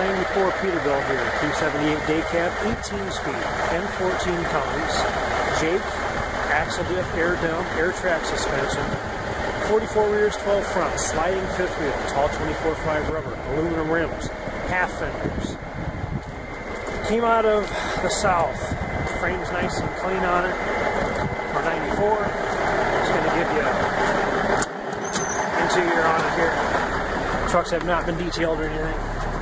94 Peterbilt here, 278 day cab, 18 speed, N14 Cummins, Jake, axle diff, air dump, air track suspension, 44 rears, 12 fronts, sliding fifth wheel, tall 24-5 rubber, aluminum rims, half fenders. Came out of the south, frame's nice and clean on it, for 94. Just going to give you interior on it here. Trucks have not been detailed or anything.